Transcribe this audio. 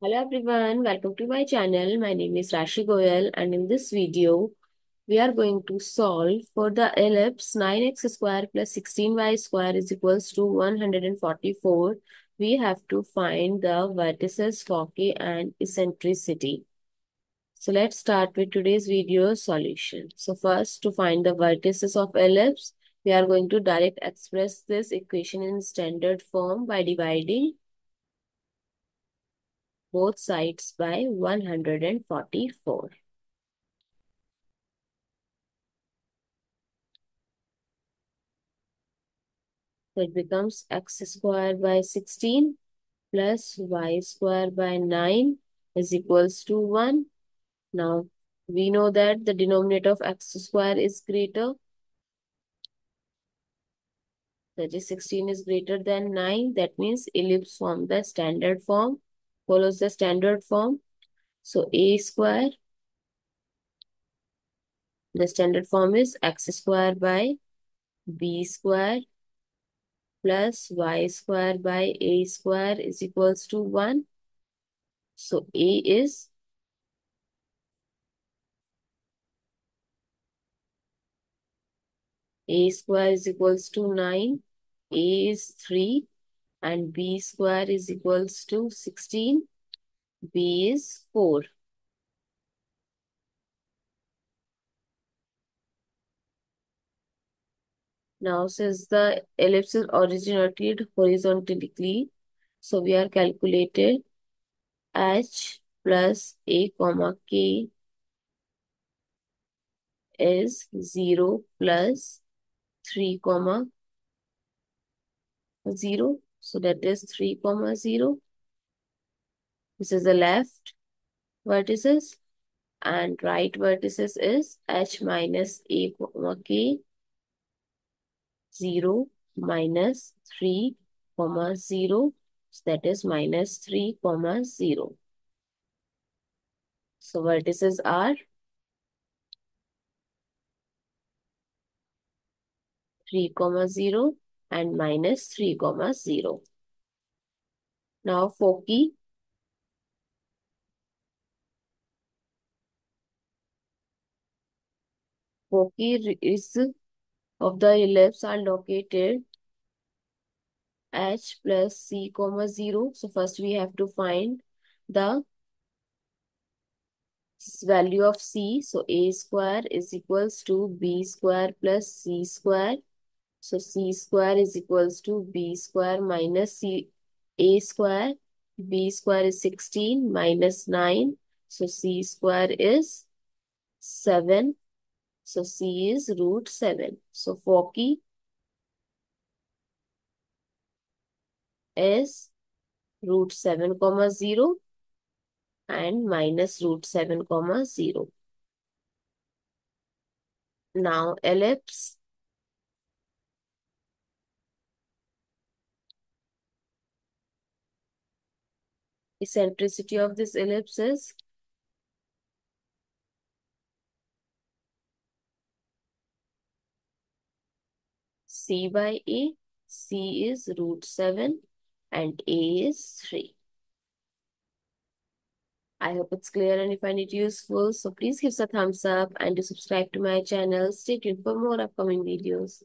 Hello everyone, welcome to my channel. My name is Rashi Goel and in this video, we are going to solve for the ellipse 9x square plus 16y square is equals to 144. We have to find the vertices, foci and eccentricity. So let's start with today's video solution. So first to find the vertices of ellipse, we are going to direct express this equation in standard form by dividing both sides by 144. So it becomes x squared by 16 plus y squared by 9 is equals to 1. Now, we know that the denominator of x square is greater. That is 16 is greater than 9. That means ellipse form the standard form, follows the standard form. So a square, the standard form is x square by b square plus y square by a square is equals to 1. So a is a square is equals to 9, a is 3 and b square is equals to 16, b is 4. Now, since the ellipse is originated horizontally, so we are calculated h plus a comma k is 0 plus 3 comma 0. So that is 3 comma 0. This is the left vertices and right vertices is h minus a comma k 0 minus 3 comma 0 so that is minus 3 comma 0 so vertices are 3 comma 0 and minus 3 comma 0 now foci foci is of the ellipse are located h plus c comma 0. So first we have to find the value of c. So a square is equals to b square plus c square. So c square is equals to b square minus c a square. b square is 16 minus 9. So c square is 7 so C is root 7. So foci is root 7 comma 0 and minus root 7 comma 0. Now ellipse eccentricity of this ellipse is C by A. C is root 7 and A is 3. I hope it's clear and you find it useful. So please give us a thumbs up and do subscribe to my channel. Stay tuned for more upcoming videos.